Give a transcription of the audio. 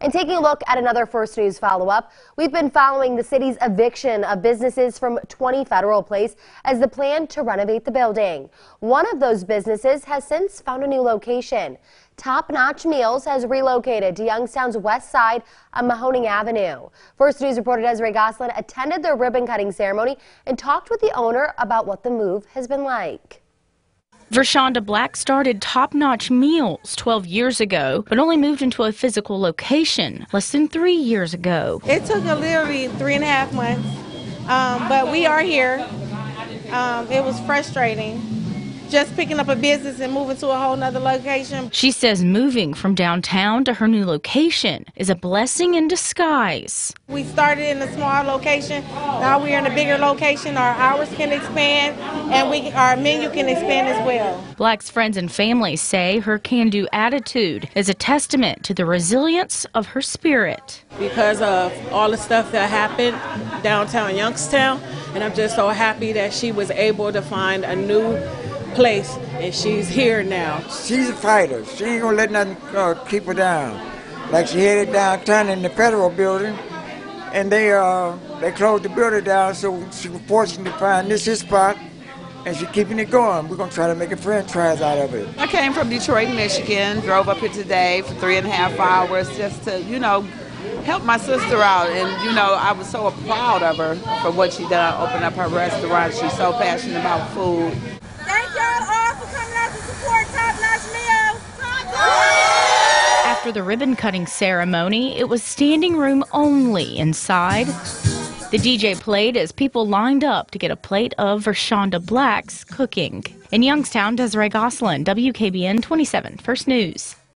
And taking a look at another First News follow up, we've been following the city's eviction of businesses from 20 Federal Plaza as the plan to renovate the building. One of those businesses has since found a new location. Top Notch Meals has relocated to Youngstown's west side on Mahoning Avenue. First News reporter Desiree Goslin attended the ribbon cutting ceremony and talked with the owner about what the move has been like. Vershonda Black started Top Notch Meals 12 years ago, but only moved into a physical location less than three years ago. It took a literally three and a half months, um, but we are here. Um, it was frustrating just picking up a business and moving to a whole nother location. She says moving from downtown to her new location is a blessing in disguise. We started in a small location. Now we're in a bigger location. Our hours can expand and we our menu can expand as well. Black's friends and family say her can-do attitude is a testament to the resilience of her spirit. Because of all the stuff that happened downtown Youngstown, and I'm just so happy that she was able to find a new place, and she's here now. She's a fighter. She ain't gonna let nothing uh, keep her down. Like she headed downtown in the federal building, and they uh they closed the building down, so she was fortunate to find this his spot. And she's keeping it going. We're gonna try to make a franchise out of it. I came from Detroit, Michigan, drove up here today for three and a half hours just to, you know, help my sister out. And, you know, I was so proud of her for what she done, open up her restaurant. She's so passionate about food. After the ribbon cutting ceremony, it was standing room only inside. The DJ played as people lined up to get a plate of Vershonda Black's cooking. In Youngstown, Desiree Goslin, WKBN 27, First News.